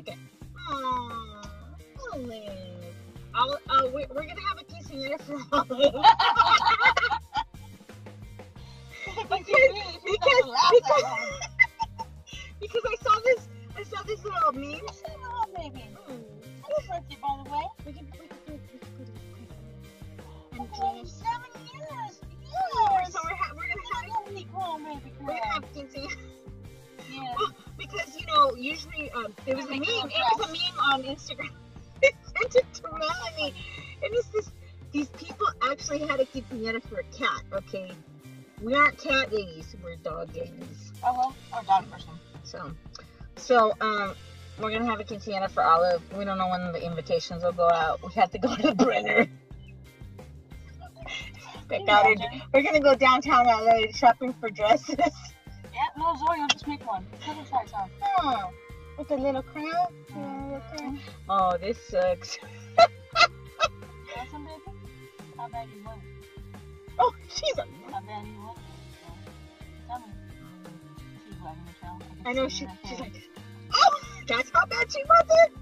Okay. Aww. Olive. I'll, uh, we're, we're gonna have a quinceañera for Olive. because, because, because, because I saw this, I saw this little meme. Um, there was a meme. It was a meme on Instagram. I sent it to Melanie, and it's this. These people actually had to a quinceañera for a cat. Okay, we aren't cat ladies. We're dog ladies. Oh, well, or dog person. So, so um, we're gonna have a quinceañera for Olive. We don't know when the invitations will go out. We have to go to printer. Pick out We're gonna go downtown LA shopping for dresses. Yeah, no, Zoe, I'll just make one. Me try some. Oh, with a little crown. Yeah, little crown. Oh, this sucks. You want some, baby? How bad you want it? Oh, she's a. How bad you want it? Tell me. She's wagging her tail. I know she. it in her She's like, oh, that's how bad she wants it. Like, I don't know. With it.